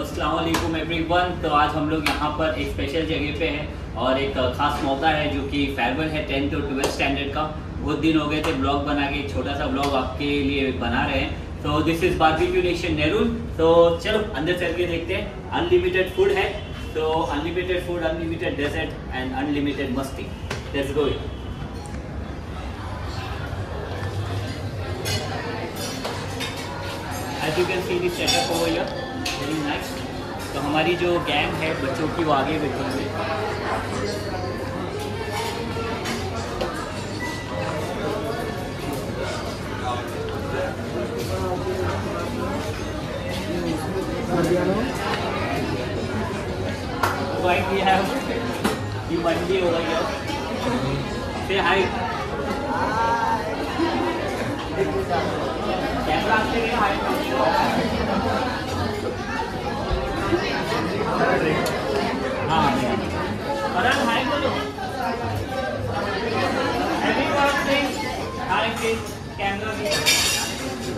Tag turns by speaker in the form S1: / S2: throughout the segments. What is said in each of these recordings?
S1: Aslam everyone तो आज हम लोग यहाँ पर एक स्पेशल जगह पे हैं और एक खास मौका है जो कि फेयरवेल है टेंथ और ट्वेल्थ स्टैंडर्ड का। बहुत दिन हो गए थे ब्लॉग बना के छोटा सा ब्लॉग आपके लिए बना रहे हैं। तो this is barbecue nation Nehru तो चलो अंदर चल के देखते हैं। अनलिमिटेड फ़ूड है। तो unlimited food unlimited dessert and unlimited मस्ती let's go As you can see the setup over here, actually next तो हमारी जो गैम है, बच्चों की वो आगे बैठे हुए मंडी हो गई है। हाई के कैमरा भी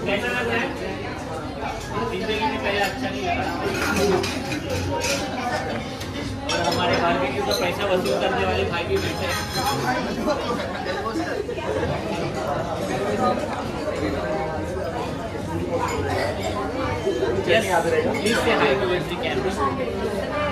S1: कैसा लग रहा है। ज़िंदगी में पहले अच्छा नहीं लगा। और हमारे बारबेक्यू का पैसा वसूल करने वाले भाई भी बैठे हैं। Yes, please say hi towards the camera.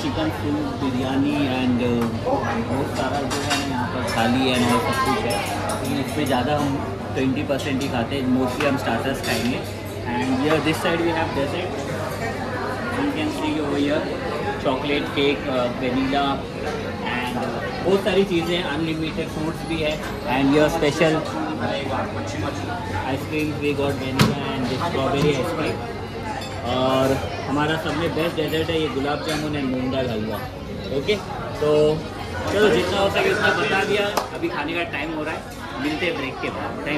S1: Chicken full biryani and बहुत सारा जो है यहाँ पर थाली एंड और सब कुछ है। लेकिन इस पर ज़्यादा हम ट्वेंटी परसेंट ही खाते हैं। मोस्टली हम स्टार्टर्स खाएँगे। And yeah this side we have dessert you can see over yeah chocolate cake vanilla and बहुत सारी चीज़ें अनलिमिटेड फ्रूट्स भी है। And your special ice cream we got vanilla and strawberry ice cream और हमारा सब में बेस्ट डेजर्ट है, ये gulab jamun and moong dal halwa. Okay तो चलो, जितना हो सके उतना बता दिया। अभी खाने का टाइम हो रहा है। मिलते हैं ब्रेक के बाद। टाइम